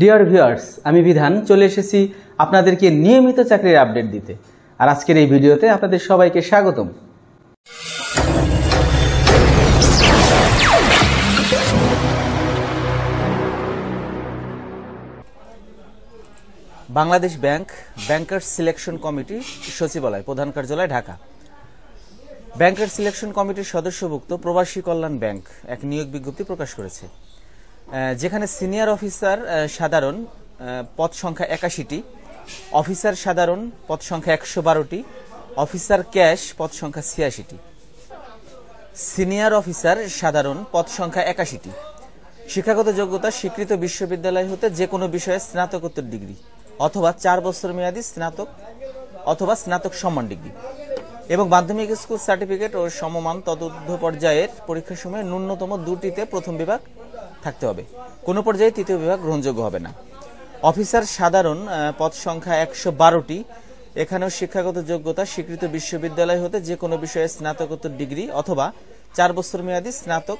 Dear viewers আমি বিধান, চলে এসেছি আপনাদেরকে নিয়মিত চাকরির আপডেট দিতে। আর আজকের এই ভিডিওতে আপনাদের সবাইকে স্বাগতম। Bangladesh bank, bankers selection committee সচিবালয়, প্রধান কার্যালয়, ঢাকা। ব্যাংকার সিলেকশন কমিটির সদস্যভুক্ত প্রবাসী কল্যাণ ব্যাংক এক নিয়োগ বিজ্ঞপ্তি প্রকাশ করেছে। যেখানে সিনিয়র অফিসার সাধারণ পদ সংখ্যা একাশিটি, অফিসার সাধারণ, পদ সংখ্যা একশো বারোটি, অফিসার ক্যাশ, পদ সংখ্যা ছিয়াশিটি। সিনিয়র অফিসার সাধারণ, পদ সংখ্যা একাশিটি। শিক্ষাগত যোগ্যতা, স্বীকৃত বিশ্ববিদ্যালয় হতে যে কোনো বিষয়ে স্নাতকোত্তর ডিগ্রি, অথবা চার বছর মেয়াদী স্নাতক, অথবা স্নাতক সম্মান ডিগ্রি। এবং মাধ্যমিক স্কুল সার্টিফিকেট ও সমমান তদূর্ধ্ব পর্যায়ের পরীক্ষার সময় ন্যূনতম দুটিতে প্রথম বিভাগ থাকতে হবে। কোনো পর্যায়ে তৃতীয় বিভাগ গ্রহণযোগ্য হবে না। অফিসার সাধারণ পদ সংখ্যা একশো বারোটি। এখানেও শিক্ষাগত যোগ্যতা স্বীকৃত বিশ্ববিদ্যালয় হতে যে কোনো বিষয়ে স্নাতকোত্তর ডিগ্রি অথবা চার বছর মেয়াদী স্নাতক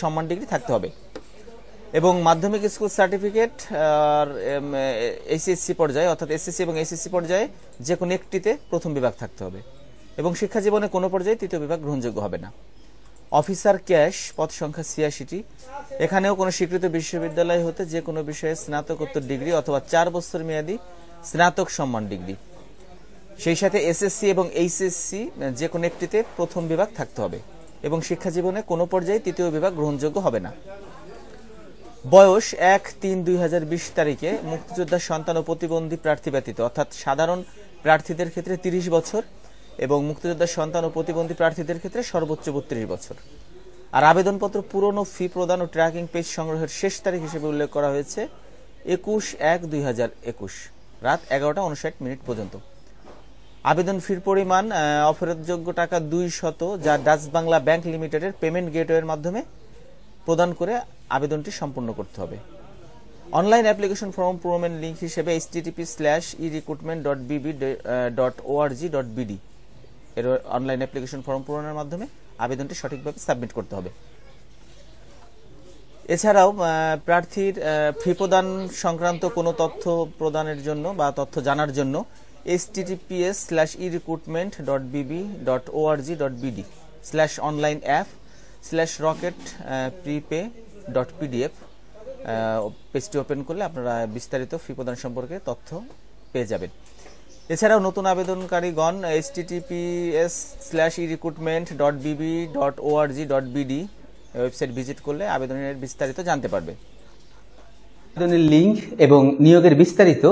সম্মান ডিগ্রি থাকতে হবে। এবং মাধ্যমিক স্কুল সার্টিফিকেট, আর এইচএসসি পর্যায়ে, অর্থাৎ এসএসসি এবং এইচএসসি পর্যায়ে যে কোনো একটিতে প্রথম বিভাগ থাকতে হবে। এবং শিক্ষা জীবনে কোনো পর্যায়ে তৃতীয় বিভাগ গ্রহণযোগ্য হবে না। অফিসার ক্যাশ, পদ সংখ্যা ছিয়াশিটি। এখানেও কোনো স্বীকৃত বিশ্ববিদ্যালয় হতে যে কোনো বিষয়ে স্নাতকোত্তর ডিগ্রি অথবা চার বছর মেয়াদী স্নাতক সম্মান ডিগ্রি। সেই সাথে এসএসসি এবং এইচএসসি, যে কোনো একটিতে প্রথম বিভাগ থাকতে হবে এবং শিক্ষা জীবনে কোনো পর্যায়ে তৃতীয় বিভাগ গ্রহণযোগ্য হবে না। বয়স এক তিন দুই তারিখে মুক্তিযোদ্ধার সন্তান ও প্রতিবন্ধী প্রার্থী ব্যতীত, অর্থাৎ সাধারণ প্রার্থীদের ক্ষেত্রে তিরিশ বছর এবং মুক্তিযোদ্ধার সন্তান ও প্রতিবন্ধী প্রার্থীদের ক্ষেত্রে সর্বোচ্চ বত্রিশ বছর। আর আবেদনপত্র পূরণ ও ফি প্রদান ও ট্র্যাকিং পেজ সংগ্রহের শেষ তারিখ হিসেবে উল্লেখ করা হয়েছে একুশ এক দুই হাজার একুশ, রাত এগারোটা উনষাট মিনিট পর্যন্ত। আবেদন ফির পরিমাণ অফেরতযোগ্য টাকা দুই শত, যা ডাচ বাংলা ব্যাংক লিমিটেডের পেমেন্ট গেটওয়ের মাধ্যমে প্রদান করে আবেদনটি সম্পূর্ণ করতে হবে। অনলাইন অ্যাপ্লিকেশন ফর্ম পূরণের লিঙ্ক হিসেবে HTTP slash E recruitment dot BB dot ORG dot BD এর অনলাইন অ্যাপ্লিকেশন ফর্ম পূরণের মাধ্যমে আবেদনটি সঠিকভাবে সাবমিট করতে হবে। এছাড়াও প্রার্থীর ফি প্রদান সংক্রান্ত কোনো তথ্য প্রদানের জন্য বা তথ্য জানার জন্য HTTPS slash E recruitment dot BB dot ORG dot BD slash online app slash rocket prepay dot PDF পেজটি ওপেন করলে আপনারা বিস্তারিত ফি প্রদান সম্পর্কে তথ্য পেয়ে যাবেন। এছাড়াও নতুন আবেদনকারীগণ H TTPS slash e recruitment dot BB dot ORG dot BD website visit করলে আবেদনের বিস্তারিত জানতে পারবে। আবেদনের লিংক এবং নিয়োগের বিস্তারিত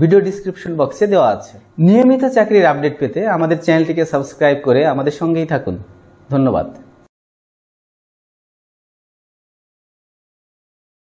ভিডিও ডিসক্রিপশন বক্সে দেওয়া আছে। নিয়মিত চাকরির আপডেট পেতে আমাদের চ্যানেলটিকে সাবস্ক্রাইব করে আমাদের সঙ্গেই থাকুন। ধন্যবাদ।